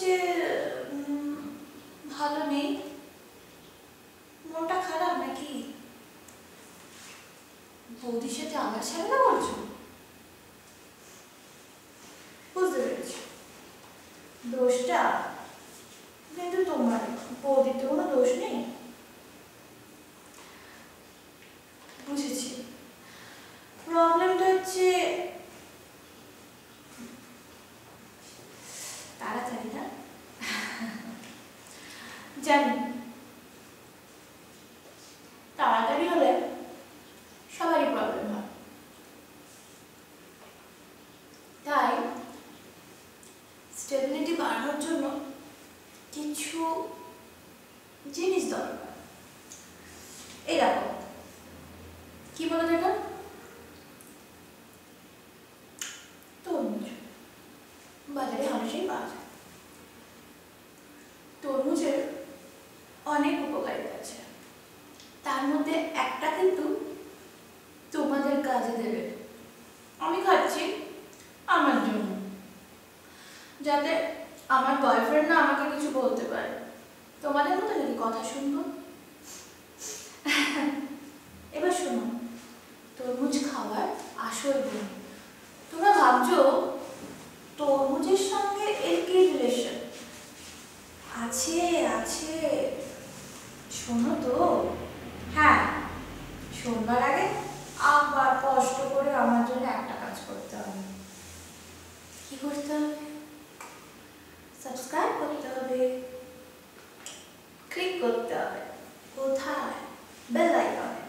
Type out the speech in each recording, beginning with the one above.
হচ্ছে ভালো নেই। মনটা খারাপ নাকি? বৌদির সাথে আমার ছেলে না বলছো? বুঝতে পেরেছি। দোষটা? কিন্তু তোমার, বৌদির তো কোনো দোষ নেই বুঝেছি প্রবলেমটা হচ্ছে তাড়াতাড়ি না জানি। তাড়াতাড়ি হলে সবারই প্রবলেম হয়। তাই স্টেবিলিটি বাড়ানোর জন্য কিছু জিনিস দরকার। এই দেখো, কি বলো এটা তরমুজ বাজারে হামেশাই পাওয়া যায় তরমুজের অনেক উপকারিতা আছে তার মধ্যে একটা কিন্তু তোমাদের কাজে দেবে। আমি খাচ্ছি আমার জন্য। যাতে আমার বয়ফ্রেন্ড না আমাকে কিছু বলতে পারে। তোমাদের মতো যদি কথা শুনব এবার শোনো তরমুজ খাওয়ার আসল গুণ তোমরা ভাবছ তরমুজের সঙ্গে এর কি রিলেশন আছে আছে শোনো তো হ্যাঁ শোনবার আগে আবার কষ্ট করে আমার জন্য একটা কাজ করতে হবে। কি করতে হবে? সাবস্ক্রাইব করতে হবে। ক্লিক করতে হবে। কোথায়? বেল আইকনে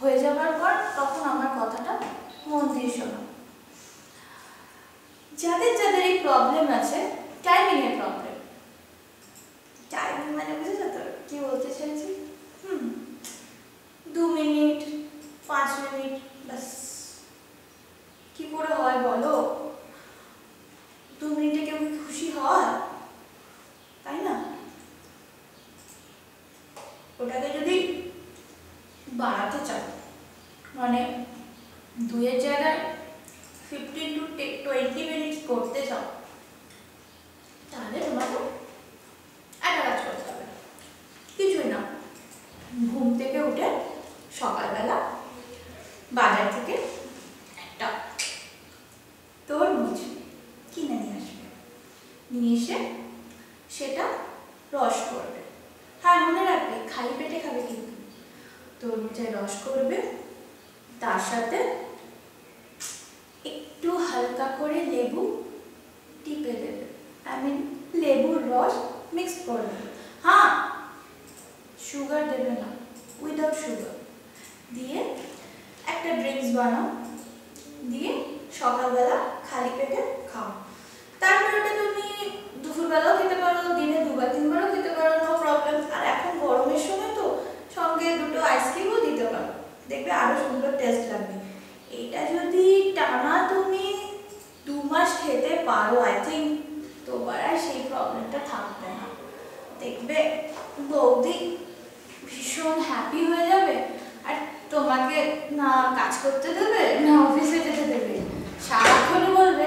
হয়ে যাবার পর তখন আমার কথাটা মন দিয়ে শোনো। যাদের যাদের এই প্রবলেম আছে টাইমিং এর প্রবলেম টাইমিং মানে বুঝেছ তো? কি বলতে চাইছি? হুম। দু মিনিট পাঁচ মিনিট ব্যাস কি করে হয় বলো দু মিনিটে কেউ কি খুশি হয় তাই না ওটাকে যদি বাড়াতে চাও মানে দুয়ের জায়গায় ফিফটিন টু টোয়েন্টি মিনিটস করতে চাও, তাহলে তোমাকে একটা কাজ করতে হবে। কিছুই না, ঘুম থেকে উঠে সকালবেলা বাজার থেকে একটা তরমুজ কিনে নিয়ে আসবে নিয়ে এসে সেটা রস করবে হ্যাঁ মনে রাখবে খালি পেটে খাবে কিন্তু তরমুজের রস করবে। তার সাথে একটু হালকা করে লেবু টিপে দেবে। আই মিন লেবুর রস মিক্স করবে হ্যাঁ সুগার দেবে না উইদাউট সুগার দিয়ে একটা ড্রিঙ্কস বানাও। দিয়ে সকালবেলা খালি পেটে খাও। তারপরে তুমি দুপুরবেলাও খেতে পারো, দিনে দুবার তিনবারও খেতে পারো নো প্রবলেম আর এখন গরমের সময় তো সঙ্গে দুটো আইসক্রিমও দিতে পারো দেখবে আরও সুন্দর টেস্ট লাগবে। এটা যদি টানা তুমি দু মাস খেতে পারো আই থিঙ্ক তোমার আর সেই প্রবলেমটা থাকবে না। দেখবে বৌদি ভীষণ হ্যাপি হয়ে যাবে আর তোমাকে না কাজ করতে দেবে, না অফিসে যেতে দেবে। সারাক্ষণ বলবে,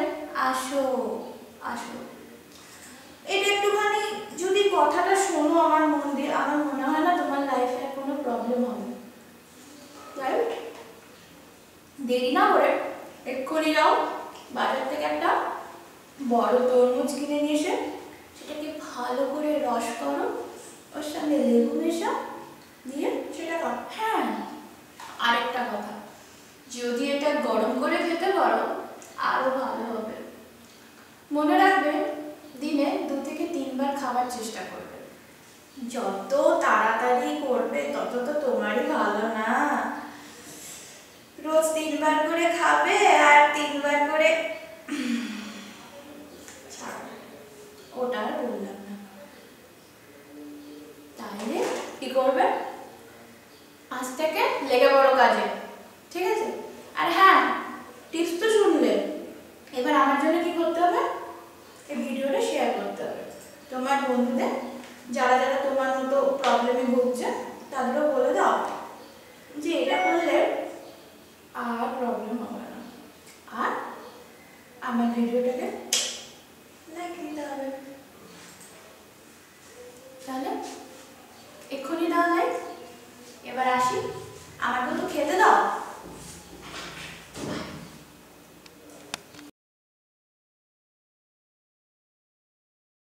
আসো আসো। এটা একটুখানি যদি কথাটা শোনো আমার মন দিয়ে, আমার মনে হয় না তোমার লাইফে কোনো প্রবলেম হবে। দেরি না করে এক্ষুনি যাও, বাজার থেকে একটা বড় তরমুজ কিনে নিয়ে এসে সেটাকে ভালো করে রস করো, ওর সঙ্গে লেবু মেশা দিয়ে সেটা খাও। হ্যাঁ আরেকটা কথা, যদি এটা গরম করে খেতে পারো, আরও ভালো হবে। মনে রাখবে, দিনে দু থেকে তিনবার খাবার চেষ্টা করবে। যত তাড়াতাড়ি করবে, তত তো তোমারই ভালো না। করে খাবে আর তিনবার করে ওটা আর বললাম না। তাহলে কি করবে? আজ থেকে লেগে বড় কাজে, ঠিক আছে? আর হ্যাঁ টিপস তো শুনলে। এবার আমার জন্য কি করতে হবে? এই ভিডিওটা শেয়ার করতে হবে। তোমার বন্ধুদের, যারা যারা তোমার মতো প্রবলেমে ভুগছে, তাদেরও বলে দাও। যে এটা